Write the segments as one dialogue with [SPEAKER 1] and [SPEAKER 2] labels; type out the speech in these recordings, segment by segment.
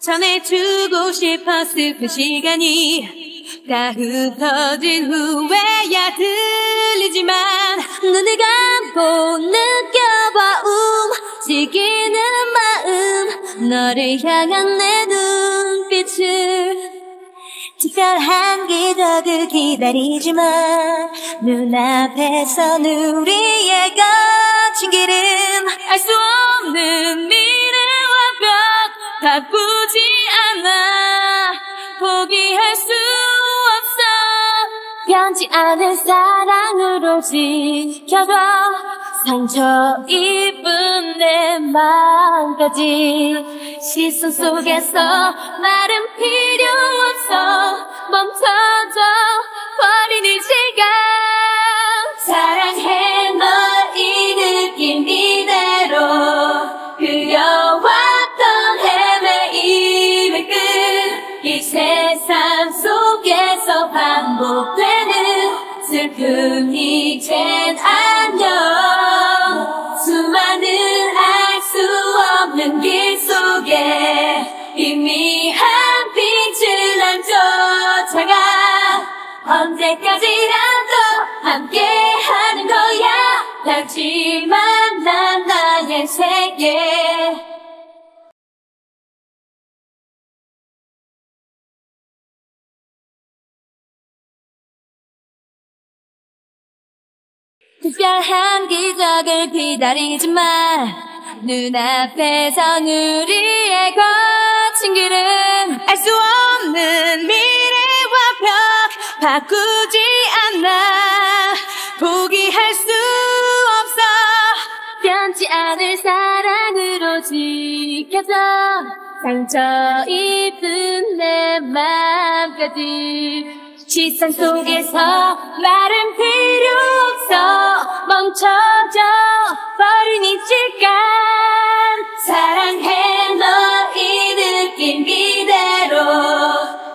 [SPEAKER 1] 전해주고 싶었을 그 시간이 다 흩어진 후에야 들리지만 눈을 감고 느껴봐 움직이는 마음 너를 향한 내 눈빛을 특별한 기적을 기다리지만 눈앞에선 우리의 거친 기름 알수 없는 벽 바꾸지 않아. 포기할 수 없어. 변치 않을 사랑으로 지켜줘. 상처 입은 내 마음까지. 시선 속에서 말은 필요 없어. 멈춰 반복되는 슬픔 이젠 안녕. 수많은 알 수 없는 길 속에 희미한 빛을 난 쫓아가 언제까지라도 함께하는 거야. 하지만 난 나의 세계 특별한 기적을 기다리지만 눈앞에선 우리의 거친 길은 알 수 없는 미래와 벽 바꾸지 않아 포기할 수 없어 변치 않을 사랑으로 지켜줘 상처 입은 내 맘까지 시선 속에서 말은 필요 없어 멈춰져 버린 이 시간. 사랑해 너이 느낌 이대로.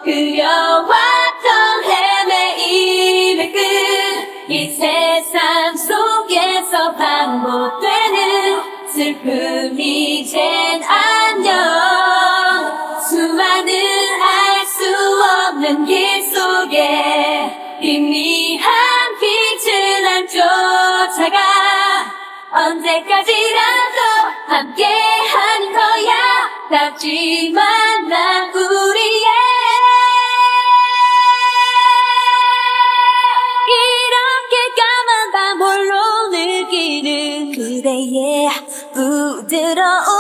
[SPEAKER 1] 그려왔던 헤매임의 끝이 세상 속에서 반복되는 슬픔 이젠 안녕 수많은 알 수 없는 길 속에 희미한 빛을 난 가사가 언제까지라도 함께 한 거야. 답지만 나 우리의 이렇게 까만 밤홀로 느끼는 그대의 부드러운